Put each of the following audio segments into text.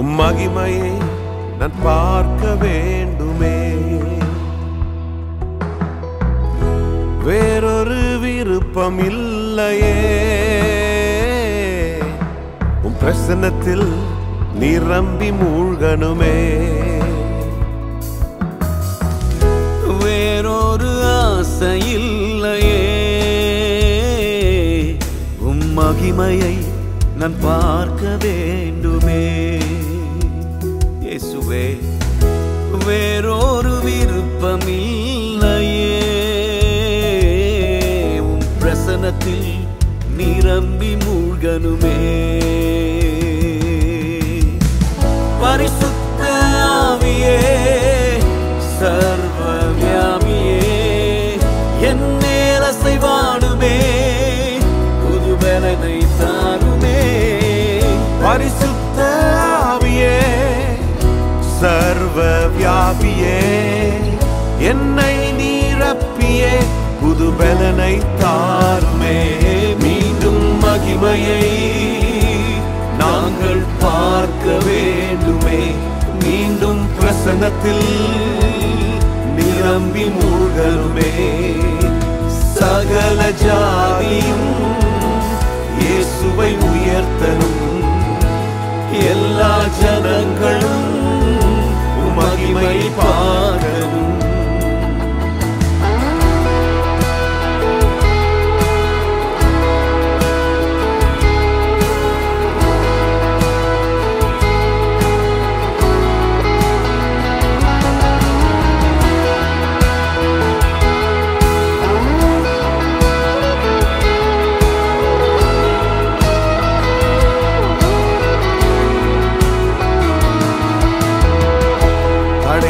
உம் மகிமையை நான் பார்க்க வேண்டுமே. வேறொரு விருப்பம் இல்லையே. உம் பிரசன்னத்தில் நிரம்பி மூழ்கணுமே. வேறொரு ஆசை இல்லையே. உம் மகிமையை நான் பார்க்க வேண்டுமே. வேறொரு விருப்பமில்லையே. உம் பிரசனத்தில் நிரம்பி மூழ்கனுமே பரிசுத்த ஆவியே சர்வ வியாபியே என் நேரசை வாடுமே தாருமே வியாபியே என்னை நீரப்பியே புது பலனை தாருமே. மீண்டும் மகிமையை நாங்கள் பார்க்க வேண்டுமே. மீண்டும் பிரசன்னத்தில் நிரம்பி மூழ்கருமே சகல ஜாதியும் இயேசுவை உயர்த்தனும் எல்லா ஜனங்கள்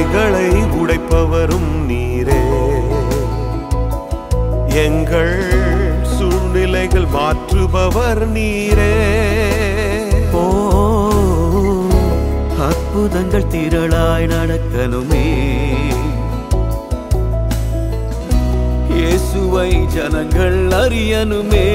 மலைகளை உடைப்பவரும் நீரே. எங்கள் சூழ்நிலைகள் மாற்றுபவர் நீரே. ஓ அற்புதங்கள் திரளாய் நடக்கணுமே. இயேசுவை ஜனங்கள் அறியணுமே.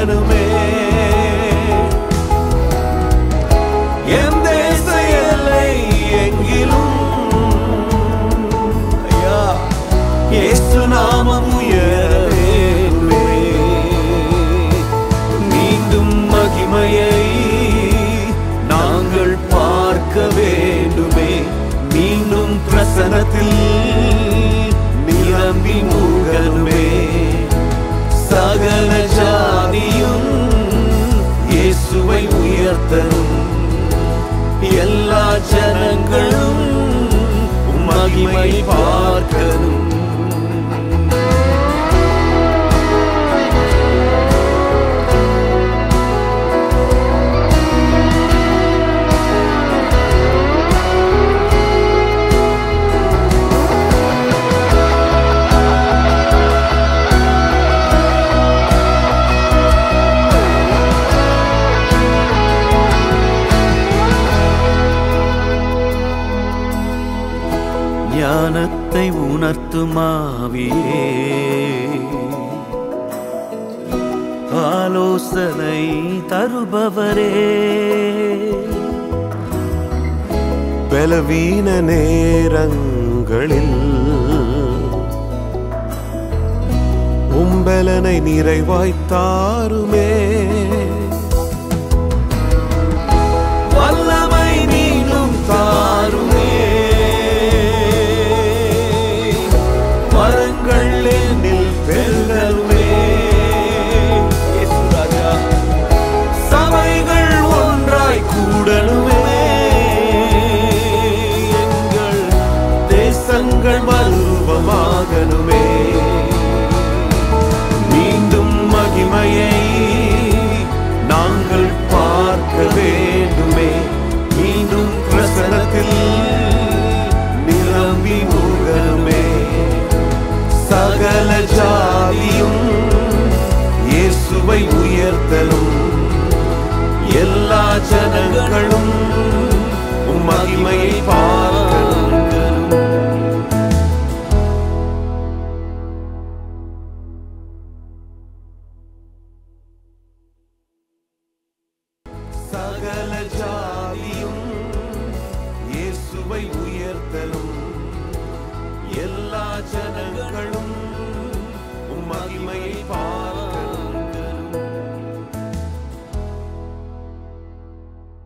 எரியணுமே என் தேச எல்லை எங்கிலும். ஐயா நாமம் உயரவே மீண்டும் மகிமையை நாங்கள் பார்க்க வேண்டுமே. மீண்டும் பிரசனத்தில் கர்த்தரும் எல்லா ஜனங்களும் மகிமை பார்க்க ஞானத்தை உணர்த்துமாவியே. ஆலோசனை தருபவரே. பலவீன நேரங்களில் உம்பலனை நிறைவாய்த்தாருமே பாசங்கள் மறுபமாகணுமே மீண்டும் மகிமையை நாங்கள் பார்க்க வேண்டுமே. மீண்டும் பிரசனத்தில் நிரம்பி மூழ்கணுமே சகல ஜாதியும் இயேசுவை உயர்த்தலும். எல்லா ஜனங்களும் மகிமையை பார்